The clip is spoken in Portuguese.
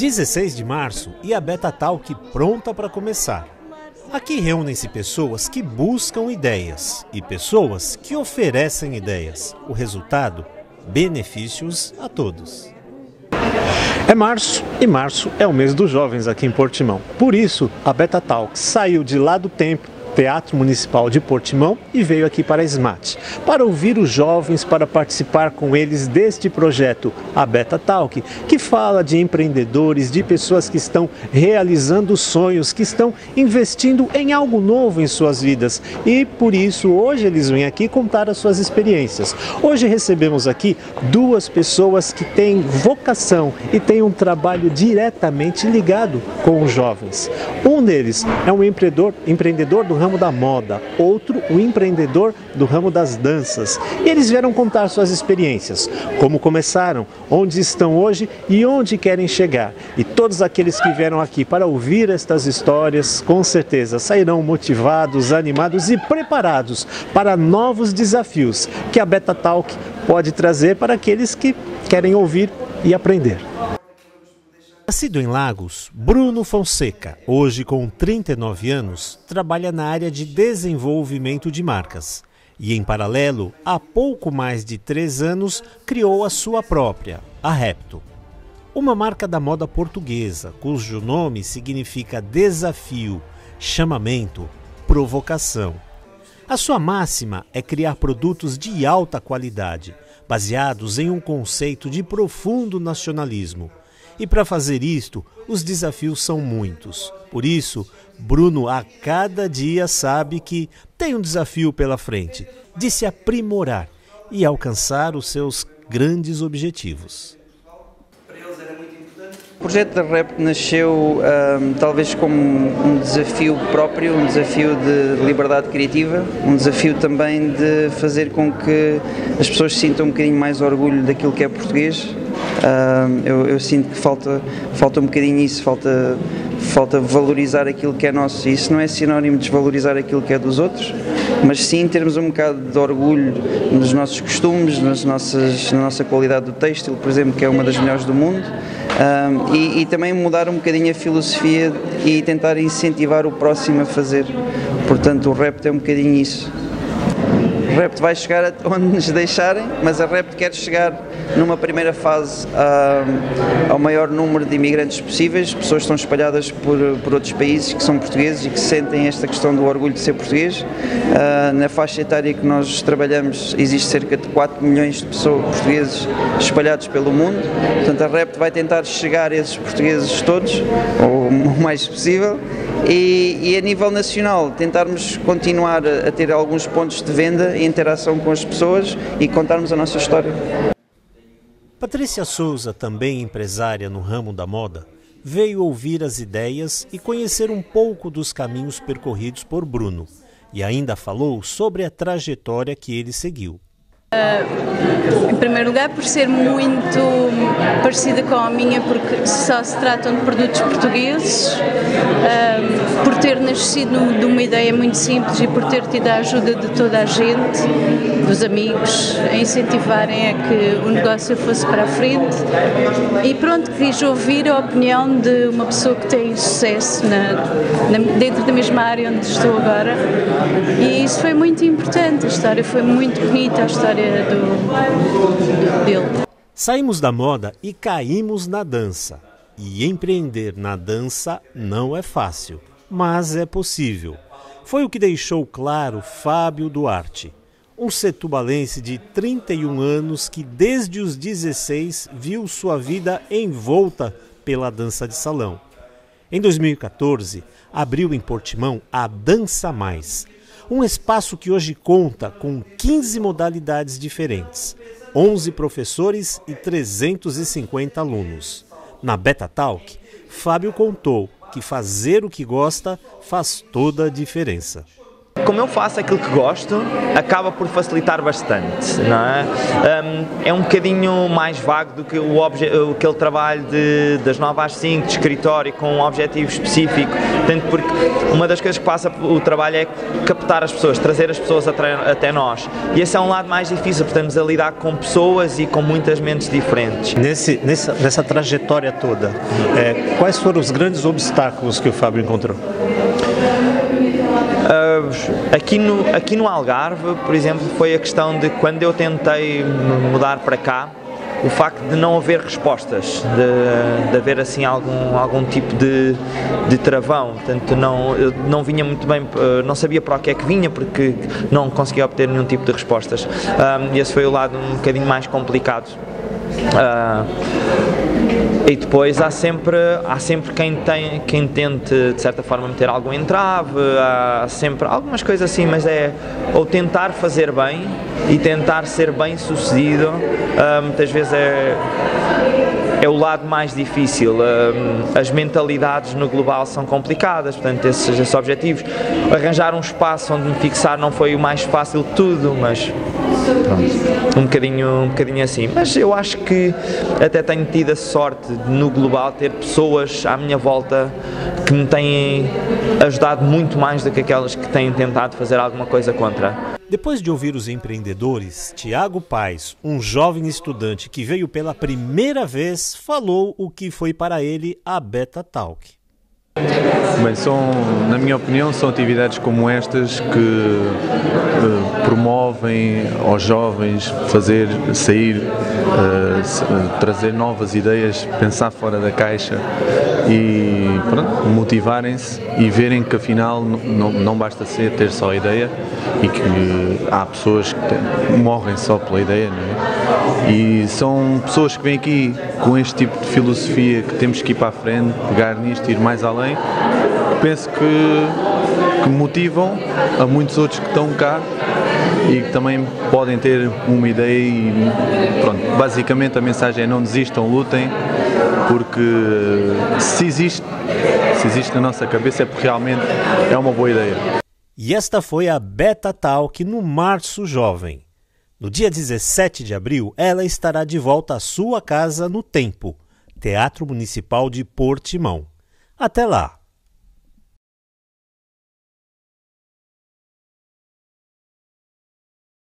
16 de março e a Beta Talk pronta para começar. Aqui reúnem-se pessoas que buscam ideias e pessoas que oferecem ideias. O resultado? Benefícios a todos. É março e março é o mês dos jovens aqui em Portimão. Por isso, a Beta Talk saiu de lá do tempo Teatro Municipal de Portimão e veio aqui para a SMAT, para ouvir os jovens, para participar com eles deste projeto, a Beta Talk, que fala de empreendedores, de pessoas que estão realizando sonhos, que estão investindo em algo novo em suas vidas. E por isso, hoje eles vêm aqui contar as suas experiências. Hoje recebemos aqui duas pessoas que têm vocação e têm um trabalho diretamente ligado com os jovens. Um deles é um empreendedor, empreendedor do ramo da moda, outro o empreendedor do ramo das danças. E eles vieram contar suas experiências, como começaram, onde estão hoje e onde querem chegar. E todos aqueles que vieram aqui para ouvir estas histórias, com certeza sairão motivados, animados e preparados para novos desafios que a Beta Talk pode trazer para aqueles que querem ouvir e aprender. Nascido em Lagos, Bruno Fonseca, hoje com 39 anos, trabalha na área de desenvolvimento de marcas. E, em paralelo, há pouco mais de três anos, criou a sua própria, a Repto. Uma marca da moda portuguesa, cujo nome significa desafio, chamamento, provocação. A sua máxima é criar produtos de alta qualidade, baseados em um conceito de profundo nacionalismo e para fazer isto, os desafios são muitos. Por isso, Bruno a cada dia sabe que tem um desafio pela frente de se aprimorar e alcançar os seus grandes objetivos. O projeto da REP nasceu um, talvez como um desafio próprio, um desafio de liberdade criativa, um desafio também de fazer com que as pessoas sintam um bocadinho mais orgulho daquilo que é português Uh, eu, eu, sinto que falta, falta um bocadinho isso, falta, falta valorizar aquilo que é nosso. E isso não é sinónimo de desvalorizar aquilo que é dos outros, mas sim termos um bocado de orgulho nos nossos costumes, nas nossas, na nossa qualidade do têxtil, por exemplo, que é uma das melhores do mundo. Uh, e, e, também mudar um bocadinho a filosofia e tentar incentivar o próximo a fazer. Portanto, o rap tem um bocadinho isso. O rap vai chegar onde nos deixarem, mas a rap quer chegar numa primeira fase ao maior número de imigrantes possíveis, pessoas que estão espalhadas por, por outros países que são portugueses e que sentem esta questão do orgulho de ser português. Uh, na faixa etária que nós trabalhamos existe cerca de 4 milhões de pessoas portugueses espalhados pelo mundo, portanto a REPT vai tentar chegar a esses portugueses todos, ou o mais possível, e, e, a nível nacional tentarmos continuar a ter alguns pontos de venda e interação com as pessoas e contarmos a nossa história. Patrícia Souza, também empresária no ramo da moda, veio ouvir as ideias e conhecer um pouco dos caminhos percorridos por Bruno e ainda falou sobre a trajetória que ele seguiu. Uh, em primeiro lugar, por ser muito parecida com a minha, porque só se tratam de produtos portugueses, uh, por ter nascido de uma ideia muito simples e por ter tido a ajuda de toda a gente, dos amigos, a incentivarem a que o negócio fosse para a frente. E pronto, quis ouvir a opinião de uma pessoa que tem sucesso na, na, dentro da mesma área onde estou agora. E isso foi muito importante, a história foi muito bonita, a história do, dele. Saímos da moda e caímos na dança. E empreender na dança não é fácil, mas é possível. Foi o que deixou claro Fábio Duarte, um setubalense de 31 anos que desde os 16 viu sua vida envolta pela dança de salão. Em 2014, abriu em Portimão a Dança Mais, um espaço que hoje conta com 15 modalidades diferentes, 11 professores e 350 alunos. Na Beta Talk, Fábio contou que fazer o que gosta faz toda a diferença. Como eu faço aquilo que gosto, acaba por facilitar bastante, não é? Um, é um bocadinho mais vago do que o aquele trabalho de, das 9 às 5 de escritório com um objetivo específico, tanto porque uma das coisas que passa o trabalho é captar as pessoas, trazer as pessoas até nós. E esse é um lado mais difícil, porque estamos a lidar com pessoas e com muitas mentes diferentes. Nesse, nessa, nessa trajetória toda, é, quais foram os grandes obstáculos que o Fábio encontrou? Uh, aqui, no, aqui no Algarve, por exemplo, foi a questão de quando eu tentei mudar para cá, o facto de não haver respostas, de, de haver assim algum, algum tipo de, de travão, portanto não, eu não vinha muito bem, ah, não sabia para o que é que vinha porque não conseguia obter nenhum tipo de respostas. Um, esse foi o lado um bocadinho mais complicado. Uh, e depois há sempre, há sempre quem, tem, quem tente de certa forma meter algum entrave, há sempre algumas coisas assim, mas é ou tentar fazer bem e tentar ser bem sucedido, uh, muitas vezes é, é o lado mais difícil. Uh, as mentalidades no global são complicadas, portanto, esses, esses objetivos. Arranjar um espaço onde me fixar não foi o mais fácil de tudo, mas Pronto. Um bocadinho, um bocadinho assim. Mas eu acho que até tenho tido a sorte no global ter pessoas à minha volta que me têm ajudado muito mais do que aquelas que têm tentado fazer alguma coisa contra. Depois de ouvir os empreendedores, Tiago Paz, um jovem estudante que veio pela primeira vez, falou o que foi para ele a Beta Talk. Bem, são, na minha opinião, são atividades como estas que uh, promovem aos jovens fazer, sair, uh, trazer novas ideias, pensar fora da caixa e motivarem-se e verem que afinal não, não basta ser ter só a ideia e que há pessoas que morrem só pela ideia, não é? E são pessoas que vêm aqui com este tipo de filosofia que temos que ir para a frente, pegar nisto, ir mais além penso que, que motivam a muitos outros que estão cá e que também podem ter uma ideia e pronto, basicamente a mensagem é não desistam, lutem, porque se existe, se existe na nossa cabeça é porque realmente é uma boa ideia. E esta foi a Beta Talk no Março Jovem. No dia 17 de abril, ela estará de volta à sua casa no Tempo, Teatro Municipal de Portimão. Até lá!